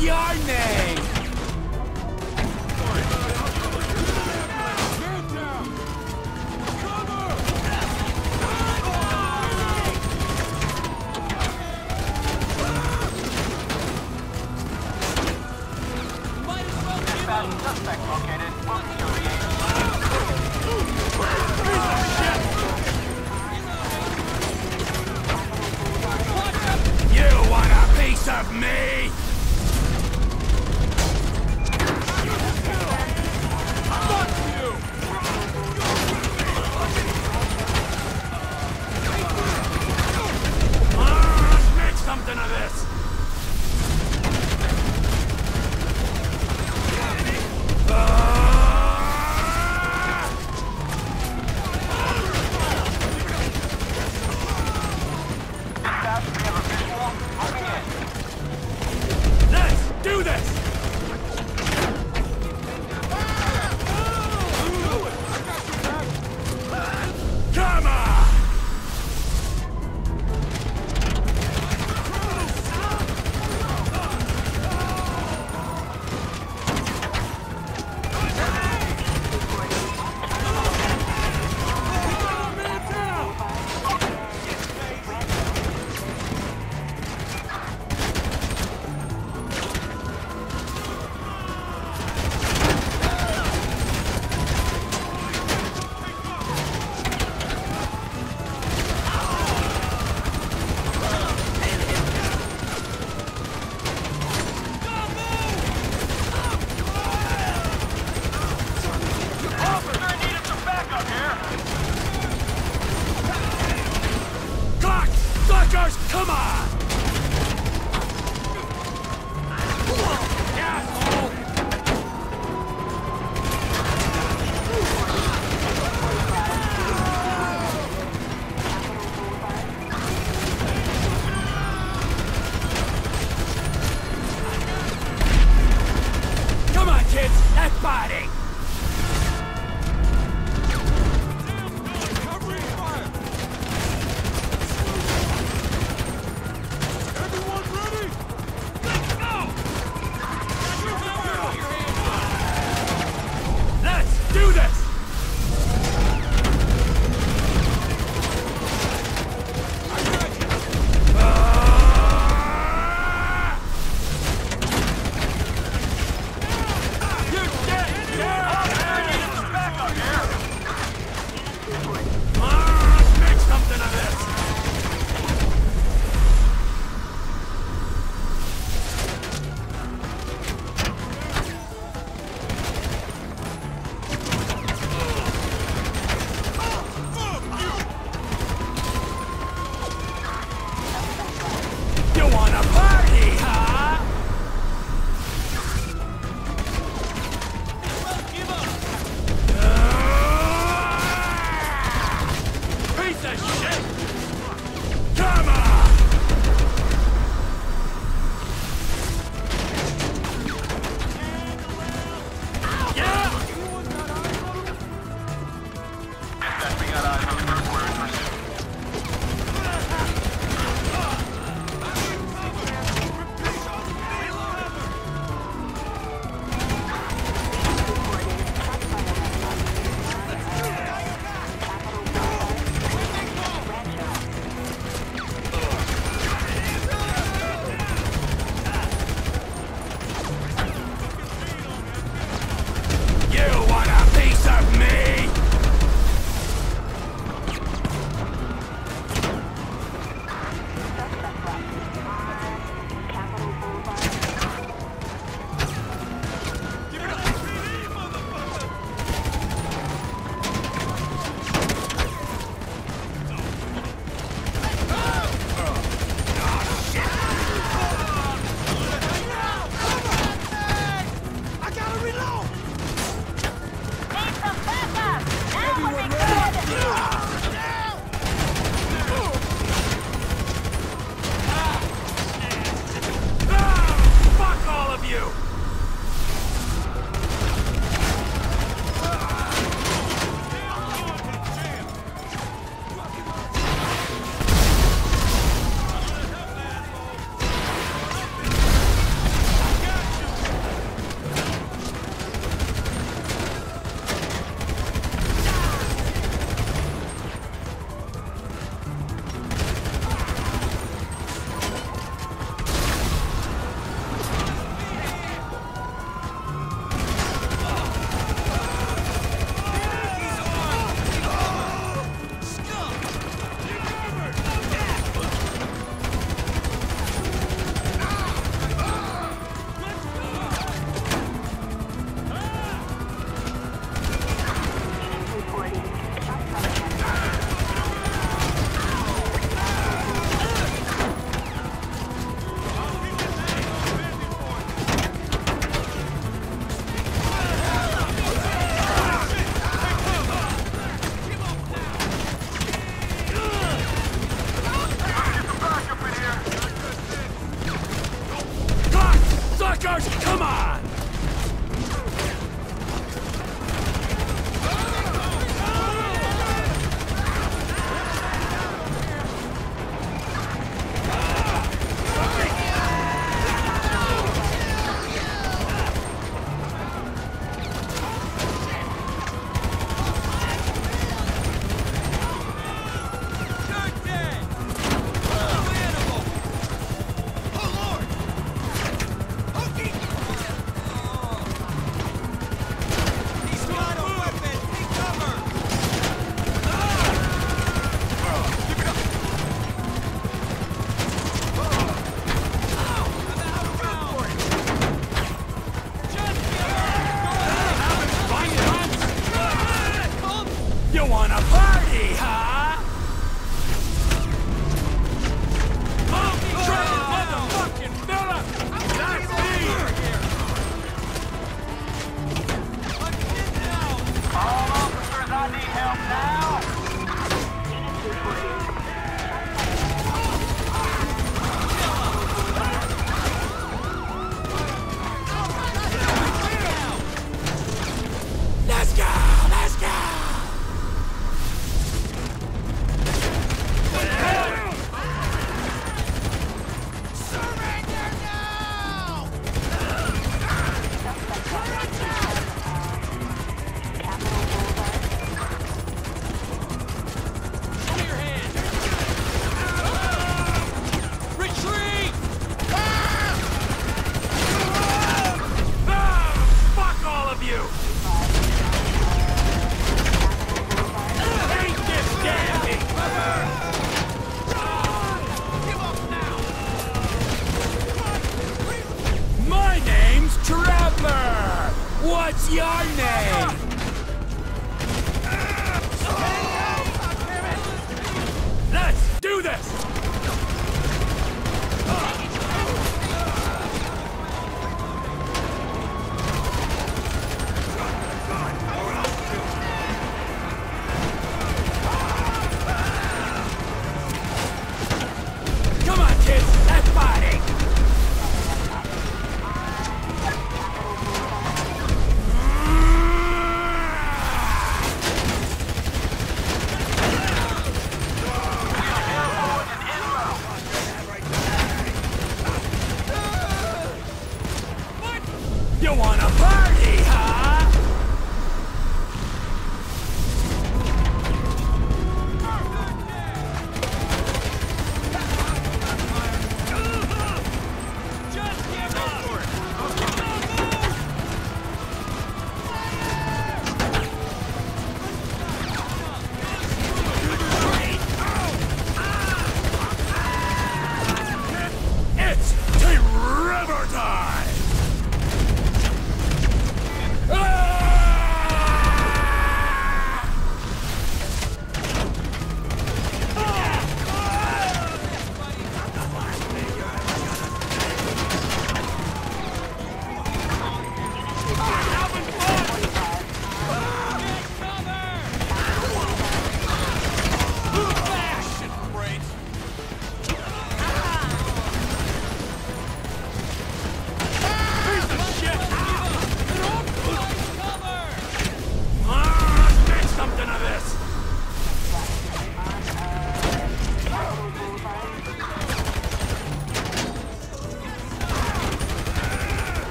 your name?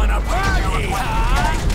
Wanna party, huh?